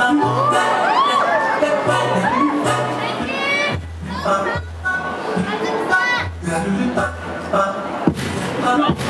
Thank you.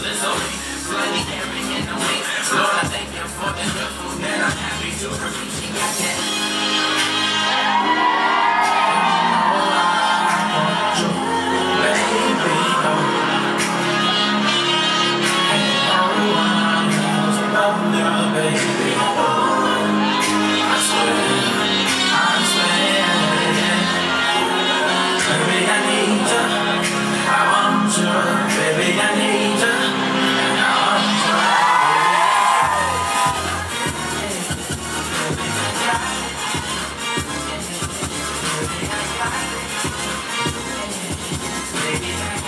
This. Yeah.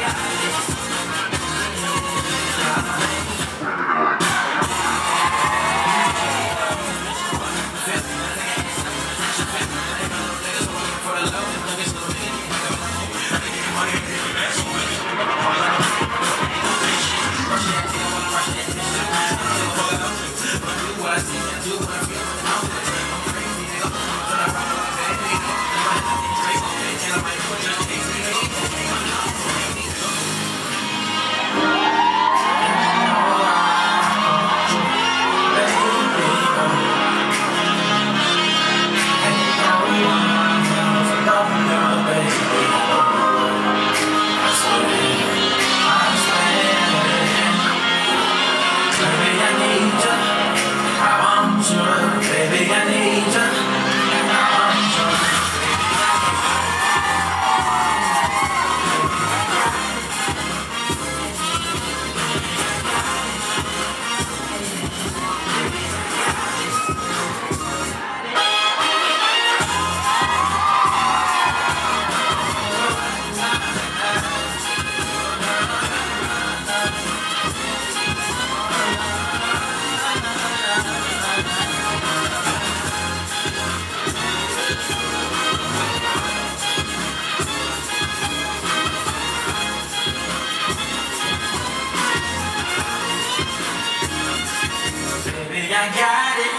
an agent. Baby, I got it.